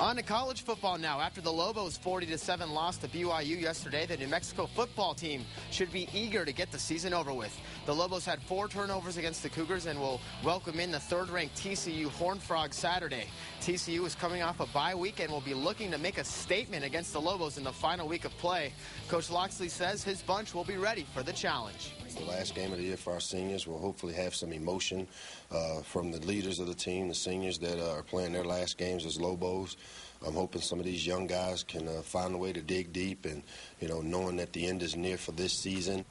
On to college football now. After the Lobos' 40 7 loss to BYU yesterday, the New Mexico football team should be eager to get the season over with. The Lobos had four turnovers against the Cougars and will welcome in the third-ranked TCU Horned Frog Saturday. TCU is coming off a bye week and will be looking to make a statement against the Lobos in the final week of play. Coach Locksley says his bunch will be ready for the challenge. The last game of the year for our seniors will hopefully have some emotion uh, from the leaders of the team, the seniors that uh, are playing their last games as Lobos. I'm hoping some of these young guys can uh, find a way to dig deep and, you know, knowing that the end is near for this season.